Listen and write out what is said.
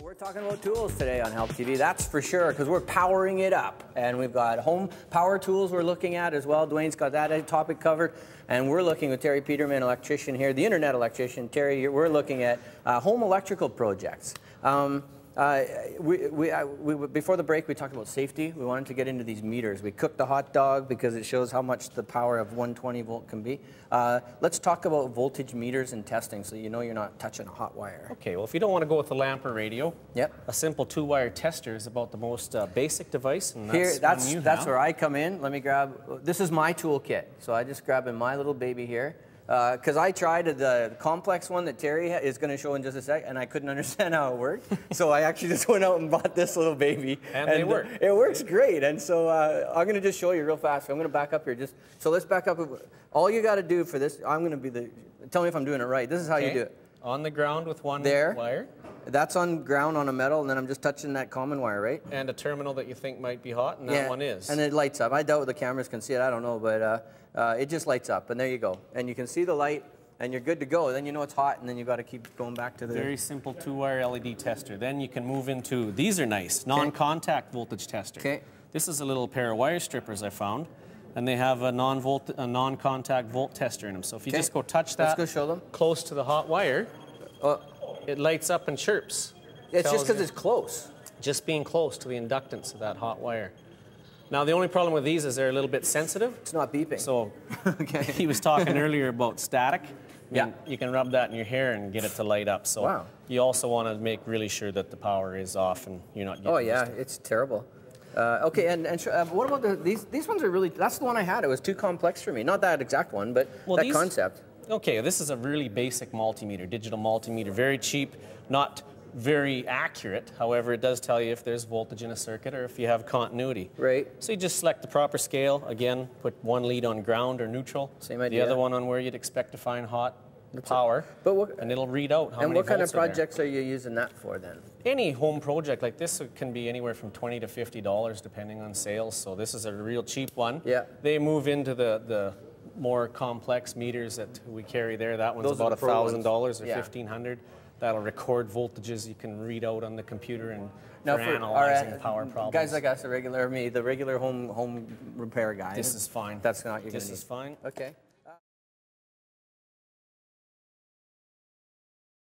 We're talking about tools today on Help TV, that's for sure, because we're powering it up. And we've got home power tools we're looking at as well. Dwayne's got that topic covered. And we're looking with Terry Peterman, electrician here, the internet electrician. Terry, we're looking at uh, home electrical projects. Um, uh, we, we, uh, we, before the break, we talked about safety. We wanted to get into these meters. We cooked the hot dog because it shows how much the power of 120 volt can be. Uh, let's talk about voltage meters and testing so you know you're not touching a hot wire. Okay, well, if you don't want to go with the lamp or radio, yep. a simple two-wire tester is about the most uh, basic device. And that's Here, that's, that's where I come in. Let me grab, this is my toolkit. So I just grab in my little baby here because uh, I tried the complex one that Terry is going to show in just a sec, and I couldn't understand how it worked. so I actually just went out and bought this little baby. And, and they work. It works great. And so uh, I'm going to just show you real fast. I'm going to back up here. Just So let's back up. All you got to do for this, I'm going to be the, tell me if I'm doing it right. This is how okay. you do it. On the ground with one there. wire. That's on ground on a metal, and then I'm just touching that common wire, right? And a terminal that you think might be hot, and that one is. And it lights up. I doubt the cameras can see it. I don't know, but uh, uh, it just lights up, and there you go. And you can see the light and you're good to go. Then you know it's hot, and then you've got to keep going back to the... Very simple two-wire LED tester. Then you can move into, these are nice, non-contact voltage tester. Okay. This is a little pair of wire strippers I found, and they have a non-volt, a non-contact volt tester in them. So if you Kay. just go touch that Let's go show them. close to the hot wire, uh, it lights up and chirps. It's just because it's close. Just being close to the inductance of that hot wire. Now, the only problem with these is they're a little bit sensitive. It's not beeping. So okay. he was talking earlier about static. Yeah. You can rub that in your hair and get it to light up. So wow. you also want to make really sure that the power is off and you're not getting Oh, yeah, it's terrible. Uh, okay, and, and uh, what about the, these? These ones are really, that's the one I had. It was too complex for me. Not that exact one, but well, that these, concept. Okay, this is a really basic multimeter, digital multimeter, very cheap, not very accurate. However, it does tell you if there's voltage in a circuit or if you have continuity. Right. So you just select the proper scale. Again, put one lead on ground or neutral. Same idea. The other one on where you'd expect to find hot power. But what, and it'll read out how and what kind of projects are, you using that for then? Any home project like this can be anywhere from 20 to 50 dollars depending on sales. So this is a real cheap one. Yeah. They move into the the more complex meters that we carry there. That one's Those about a thousand dollars or yeah. fifteen hundred. That'll record voltages you can read out on the computer and now for, for analyzing our, uh, power problems. Guys like us, the regular me, the regular home home repair guy. This is fine. That's not This is fine. Okay.